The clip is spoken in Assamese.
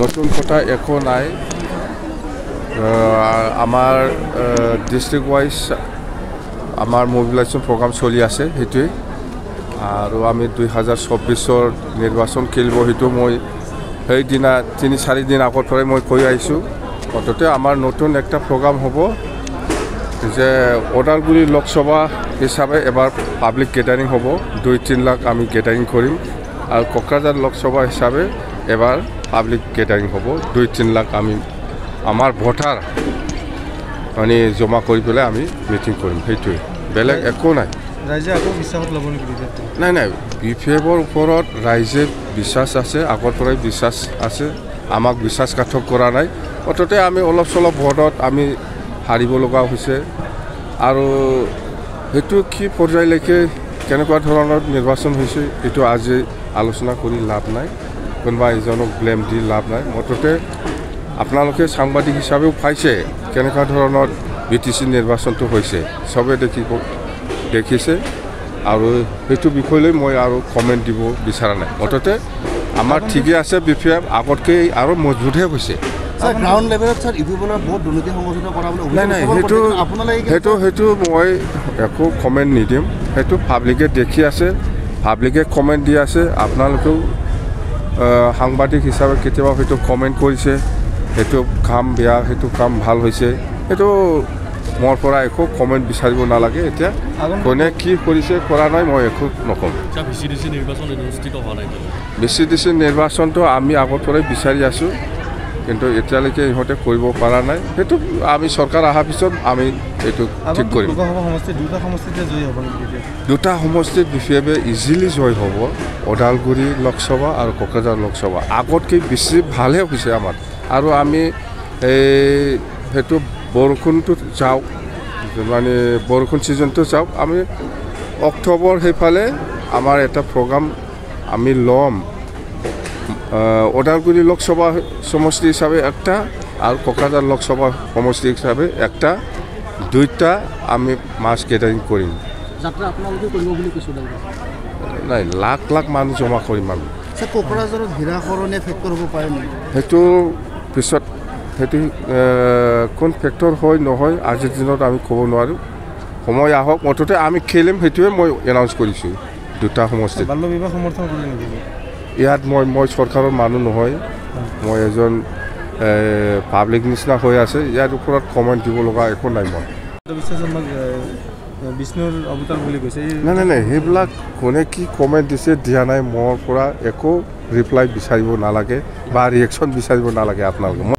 নতুন কথা একো নাই। আমাৰ ডিষ্ট্ৰিক্ট ৱাইজ আমাৰ মবিলাইজেশ্যন প্ৰগ্ৰাম চলি আছে সেইটোৱে আৰু আমি দুই হাজাৰ চৌব্বিছৰ নিৰ্বাচন খেলিব সেইটো মই সেইদিনা তিনি চাৰিদিন আগৰ পৰাই মই কৈ আহিছোঁ। মুঠতে আমাৰ নতুন এটা প্ৰগ্ৰাম হ'ব যে ওদালগুৰি লোকসভা হিচাপে এবাৰ পাব্লিক গেডাৰিং হ'ব। দুই তিনি লাখ আমি গেডাৰিং কৰিম। আৰু কোকৰাঝাৰ লোকসভা হিচাপে এবাৰ পাব্লিক গেডাৰিং হ'ব। দুই তিনি লাখ আমি আমাৰ ভোটাৰ মানে জমা কৰি পেলাই আমি মিটিং কৰিম। সেইটোৱে। বেলেগ একো নাই। ৰাইজে আকৌ বিশ্বাসত ল'ব নেকি বিজেপি নাই নাই। বি পি এফৰ ওপৰত ৰাইজে বিশ্বাস আছে আগৰ পৰাই বিশ্বাস আছে। আমাক বিশ্বাসঘাতক কৰা নাই। মুঠতে আমি অলপ চলপ ভোটত আমি হাৰিব লগা হৈছে। আৰু সেইটো কি পৰ্যায়লৈকে কেনেকুৱা ধৰণৰ নিৰ্বাচন হৈছে এইটো আজি আলোচনা কৰি লাভ নাই। কোনোবা এজনক ব্লেম দি লাভ নাই। মুঠতে আপোনালোকে সাংবাদিক হিচাপেও পাইছে কেনেকুৱা ধৰণৰ বি টি চি নিৰ্বাচনটো হৈছে। চবে দেখিব দেখিছে আৰু সেইটো বিষয়লৈ মই আৰু কমেণ্ট দিব বিচৰা নাই। মুঠতে আমাৰ ঠিকে আছে বি পি এফ আগতকৈ আৰু মজবুতহে হৈছে। নাই নাই সেইটো সেইটো সেইটো মই একো কমেণ্ট নিদিম। সেইটো পাব্লিকে দেখি আছে পাব্লিকে কমেণ্ট দি আছে। আপোনালোকেও সাংবাদিক হিচাপে কেতিয়াবা সেইটো কমেণ্ট কৰিছে সেইটো কাম বেয়া সেইটো কাম ভাল হৈছে। সেইটো মোৰ পৰা একো কমেণ্ট বিচাৰিব নালাগে এতিয়া। কোনে কি কৰিছে কৰা নাই মই একো আচ্ছা ভি চি ডি চি নিৰ্বাচনটো আমি আগৰ পৰাই বিচাৰি আছোঁ। কিন্তু এতিয়ালৈকে ইহঁতে কৰিব পৰা নাই। সেইটো আমি চৰকাৰ অহাৰ পিছত আমি এইটো ঠিক কৰিম। দুটা সমষ্টিতে দুটা সমষ্টিত বিশেষভাৱে ইজিলি জয় হ'ব। ওদালগুৰি লোকসভা আৰু কোকৰাঝাৰ লোকসভা। আগতকৈ বেছি ভালহে হৈছে আমাৰ। আৰু আমি এই সেইটো বৰষুণটো যাওক মানে বৰষুণ ছিজনটো যাওক আমি অক্টোবৰ সেইফালে আমাৰ এটা প্ৰগ্ৰাম আমি ল'ম। আহ, ওদালগুৰি লোকসভা সমষ্টি হিচাপে একটা আৰু কোকৰাঝাৰ লোকসভা সমষ্টি হিচাপে একটা। দুইটা আমি মাছ গেডাৰিং কৰিম। যাত্ৰা আপোনালোকে কৰিব বুলি কৈছোঁ নাই লাখ লাখ মানুহ জমা কৰিম আমি। সেইটো পিছত সেইটো কোন ফেক্টৰ হয় নহয় আজিৰ দিনত আমি ক'ব নোৱাৰোঁ। সময় আহক মুঠতে আমি খেলিম সেইটোৱে মই এনাউন্স কৰিছোঁ। দুটা সমষ্টিত। বাল্য বিবাহ সমৰ্থন কৰে নেকি? ইয়াত মই মই চৰকাৰৰ মানুহ নহয়। মই এজন পাব্লিক নিচিনা হৈ আছে। ইয়াৰ ওপৰত কমেণ্ট দিব লগা একো নাই মই বিষ্ণুৰ অৱতাৰ বুলি কৈছে। নাই নাই নাই সেইবিলাক কোনে কি কমেণ্ট দিছে দিয়া নাই। মোৰ পৰা একো ৰিপ্লাই বিচাৰিব নালাগে বা ৰিয়েকশ্যন বিচাৰিব নালাগে আপোনালোকে।